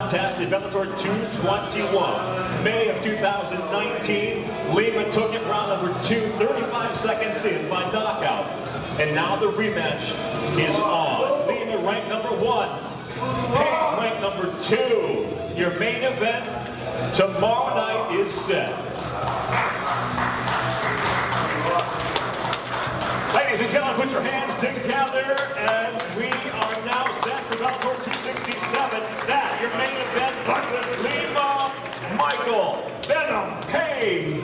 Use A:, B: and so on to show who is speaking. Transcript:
A: Contest in Bellator 221. May of 2019, Lima took it round number two, 35 seconds in by knockout. And now the rematch is on. Lima ranked number one, Page ranked number two. Your main event tomorrow night is set. put your hands together as we are now set for Bellator 267. That, your main event, Douglas Lima, Michael Venom Page.